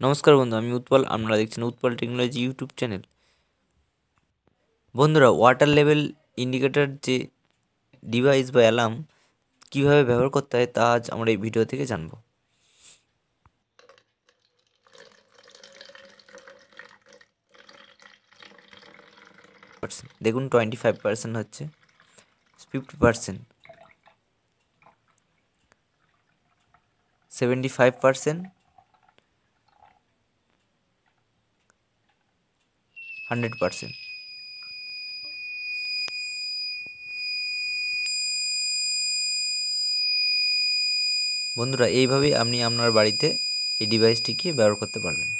নমস্কার বন্ধু, আমি উৎপল, আপনারা দেখছেন উৎপল টেকনোলজি ইউটিউব চ্যানেল। বন্ধুরা ওয়াটার লেভেল ইন্ডিকেটর যে ডিভাইস বা অ্যালার্ম কীভাবে ব্যবহার করতে হয় তা আজ আমরা এই ভিডিও থেকে জানব। দেখুন টোয়েন্টি ফাইভ পার্সেন্ট হচ্ছে fifty percent seventy five percent hundred percent. বন্ধুরা এইভাবেই আপনি আপনার বাড়িতে এই ডিভাইসটিকে ব্যবহার করতে পারবেন।